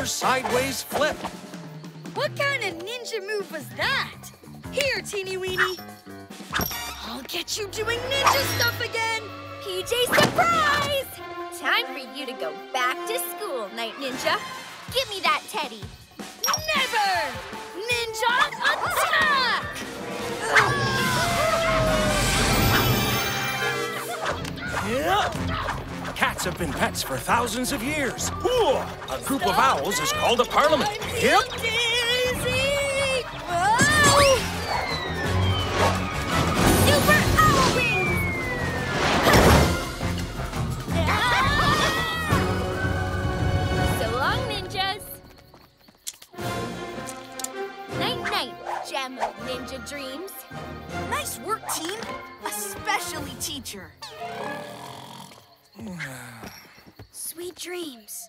another sideways flip. What kind of ninja move was that? Here, teeny weeny. I'll get you doing ninja stuff again. PJ surprise! Time for you to go back to school, Night Ninja. Give me that teddy. Never! Ninja attack! Cats have been pets for thousands of years. Whoa! A group of owls is called a parliament. Yep. Dizzy! Whoa! Super Owl Wings! so long, ninjas. Night-night, gem of ninja dreams. Nice work, team. Especially teacher. Sweet dreams.